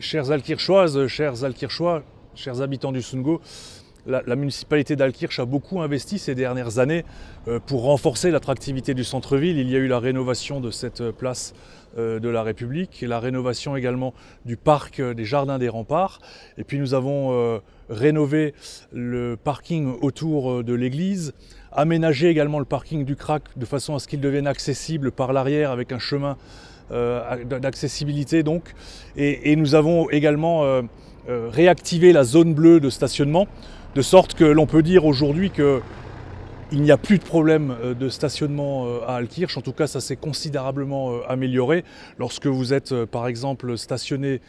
Chers Alkirchoises, chers Alkirchois, chers habitants du Sungo, la, municipalité d'Alkirch a beaucoup investi ces dernières années euh, pour renforcer l'attractivité du centre-ville. Il y a eu la rénovation de cette place euh, de la République, la rénovation également du parc des Jardins des Remparts. Et puis nous avons euh, rénové le parking autour de l'église, aménagé également le parking du Crac de façon à ce qu'il devienne accessible par l'arrière avec un chemin d'accessibilité donc. Et, nous avons également réactivé la zone bleue de stationnement de sorte que l'on peut dire aujourd'hui qu'il n'y a plus de problème euh, de stationnement euh, à Alkirch. En tout cas, ça s'est considérablement euh, amélioré. Lorsque vous êtes, par exemple, stationné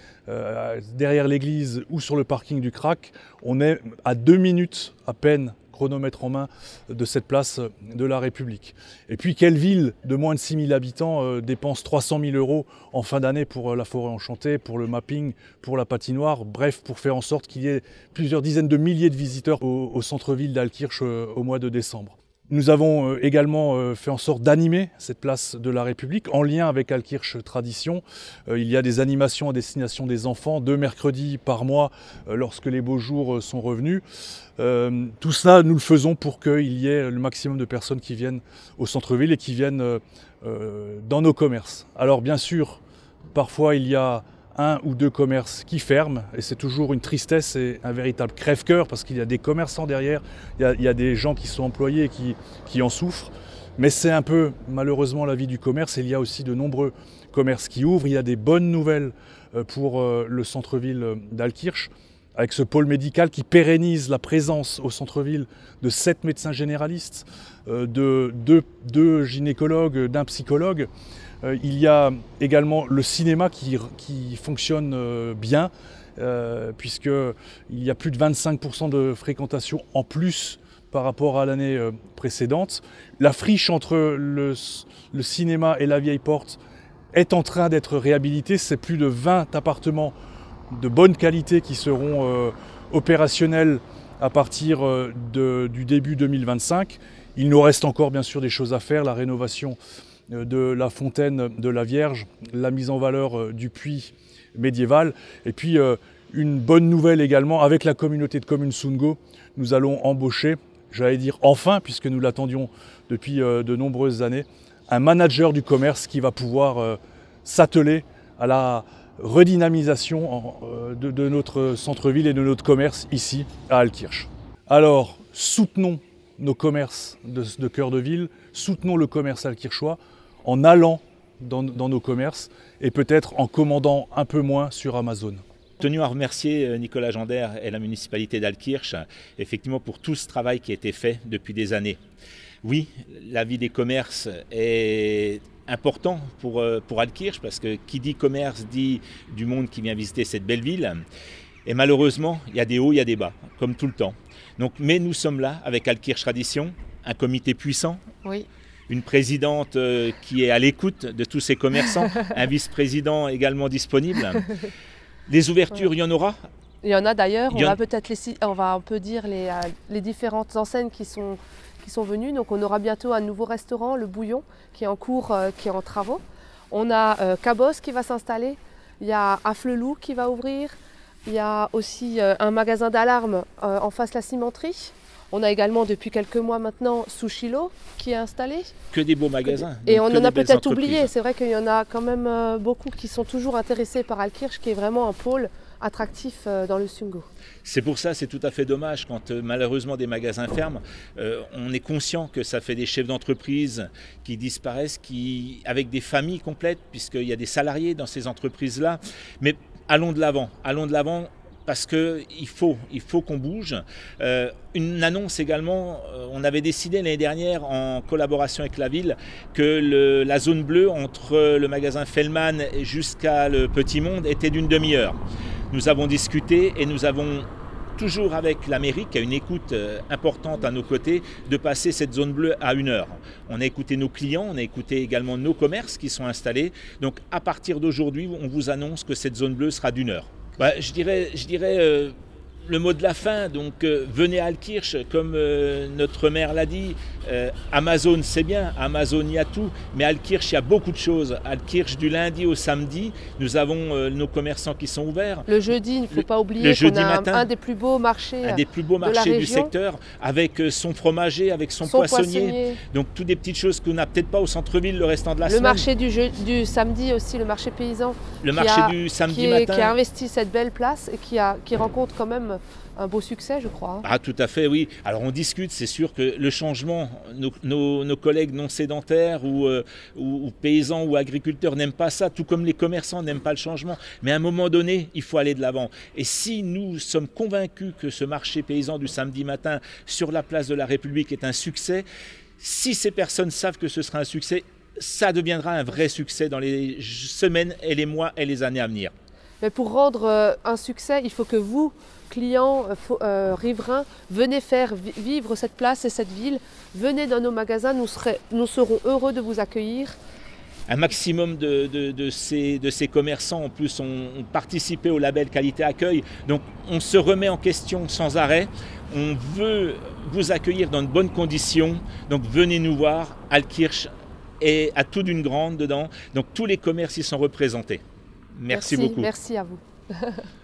derrière l'église ou sur le parking du Crac, on est à deux minutes à peine chronomètre en main de cette place de la République. Et puis quelle ville de moins de 6000 habitants euh, dépense 300 000 euros en fin d'année pour euh, la forêt enchantée, pour le mapping, pour la patinoire, bref, pour faire en sorte qu'il y ait plusieurs dizaines de milliers de visiteurs au, centre-ville d'Alkirch euh, au mois de décembre. Nous avons euh, également euh, fait en sorte d'animer cette place de la République en lien avec Alkirch Tradition. Euh, il y a des animations à destination des enfants, deux mercredis par mois lorsque les beaux jours sont revenus. Tout ça, nous le faisons pour qu'il y ait le maximum de personnes qui viennent au centre-ville et qui viennent dans nos commerces. Alors bien sûr, parfois il y a un ou deux commerces qui ferment, et c'est toujours une tristesse et un véritable crève-cœur parce qu'il y a des commerçants derrière, il y, a, des gens qui sont employés et qui, qui en souffrent. Mais c'est un peu malheureusement la vie du commerce. Et il y a aussi de nombreux commerces qui ouvrent. Il y a des bonnes nouvelles euh, pour euh, le centre-ville euh, d'Alkirch, avec ce pôle médical qui pérennise la présence au centre-ville de sept médecins généralistes, de deux gynécologues, d'un psychologue. Euh, il y a également le cinéma qui, fonctionne euh, bien, euh, puisqu'il y a plus de 25% de fréquentation en plus par rapport à l'année précédente. La friche entre le, cinéma et la vieille porte est en train d'être réhabilitée. C'est plus de 20 appartements de bonne qualité qui seront opérationnels à partir du début 2025. Il nous reste encore bien sûr des choses à faire, la rénovation de la fontaine de la Vierge, la mise en valeur euh, du puits médiéval. Et puis euh, une bonne nouvelle également avec la communauté de communes Sungo, nous allons embaucher, j'allais dire enfin, puisque nous l'attendions depuis de nombreuses années, un manager du commerce qui va pouvoir s'atteler à la redynamisation de, notre centre-ville et de notre commerce ici à Alkirch. Alors, soutenons nos commerces de cœur de ville, soutenons le commerce alkirchois, en allant dans, nos commerces et peut-être en commandant un peu moins sur Amazon. Tenu à remercier euh, Nicolas Gendère et la municipalité d'Alkirch, effectivement pour tout ce travail qui a été fait depuis des années. Oui, la vie des commerces est important pour, euh, pour Alkirch parce que qui dit commerce dit du monde qui vient visiter cette belle ville. Et malheureusement, il y a des hauts, il y a des bas, comme tout le temps. Donc, mais nous sommes là avec Alkirch Tradition, un comité puissant, oui une présidente euh, qui est à l'écoute de tous ces commerçants, un vice-président également disponible. Les ouvertures, il y en aura? Il y en a d'ailleurs. On va peut-être on va un peu dire les, euh, les, différentes enseignes qui sont, qui sont venues. Donc on aura bientôt un nouveau restaurant, le Bouillon, qui est en cours, euh, qui est en travaux. On a Cabos qui va s'installer. Il y a Afflelou qui va ouvrir. Il y a aussi un magasin d'alarme en face de la cimenterie. On a également depuis quelques mois maintenant Sushilo qui est installé. Que des beaux magasins. Et on en a peut-être oublié. C'est vrai qu'il y en a quand même euh, beaucoup qui sont toujours intéressés par Alkirch, qui est vraiment un pôle attractif euh, dans le Sungo. C'est pour ça, c'est tout à fait dommage quand euh, malheureusement des magasins ferment. on est conscient que ça fait des chefs d'entreprise qui disparaissent, qui avec des familles complètes, puisqu'il y a des salariés dans ces entreprises-là. Mais allons de l'avant, allons de l'avant parce qu'il faut, il faut qu'on bouge. Euh, une annonce également, euh, on avait décidé l'année dernière en collaboration avec la ville que la zone bleue entre le magasin Fellman jusqu'à le Petit Monde était d'une demi-heure. Nous avons discuté et nous avons toujours avec la mairie qui a une écoute euh, importante à nos côtés, de passer cette zone bleue à une heure. On a écouté nos clients, on a écouté également nos commerces qui sont installés. Donc à partir d'aujourd'hui, on vous annonce que cette zone bleue sera d'une heure. Bah, je dirais, je dirais euh, le mot de la fin. Donc, euh, venez à Alkirch, comme euh, notre maire l'a dit. Euh, Amazon, c'est bien, Amazon, il y a tout, mais Alkirch, il y a beaucoup de choses. Alkirch, du lundi au samedi, nous avons nos commerçants qui sont ouverts. Le jeudi, il ne faut pas oublier qu'on a matin, un, des plus beaux marchés, un des plus beaux marchés du secteur, avec son fromager, avec son, poissonnier. Donc, toutes des petites choses qu'on n'a peut-être pas au centre-ville le restant de la semaine. Le marché du, du, samedi aussi, le marché paysan. Le marché du samedi matin. Qui a investi cette belle place et qui, a, qui rencontre quand même un beau succès, je crois. Ah, tout à fait, oui. Alors on discute, c'est sûr que le changement, nos, collègues non sédentaires euh, ou, paysans ou agriculteurs n'aiment pas ça, tout comme les commerçants n'aiment pas le changement. Mais à un moment donné, il faut aller de l'avant. Et si nous sommes convaincus que ce marché paysan du samedi matin sur la place de la République est un succès, si ces personnes savent que ce sera un succès, ça deviendra un vrai succès dans les semaines et les mois et les années à venir. Mais pour rendre euh, un succès, il faut que vous, clients euh, euh, riverains, venez faire vivre cette place et cette ville. Venez dans nos magasins, nous, serons heureux de vous accueillir. Un maximum de, ces, commerçants en plus ont, participé au label qualité accueil. Donc on se remet en question sans arrêt. On veut vous accueillir dans de bonnes conditions. Donc venez nous voir. Alkirch et à tout d'une grande dedans. Donc tous les commerces y sont représentés. Merci, merci beaucoup. Merci à vous.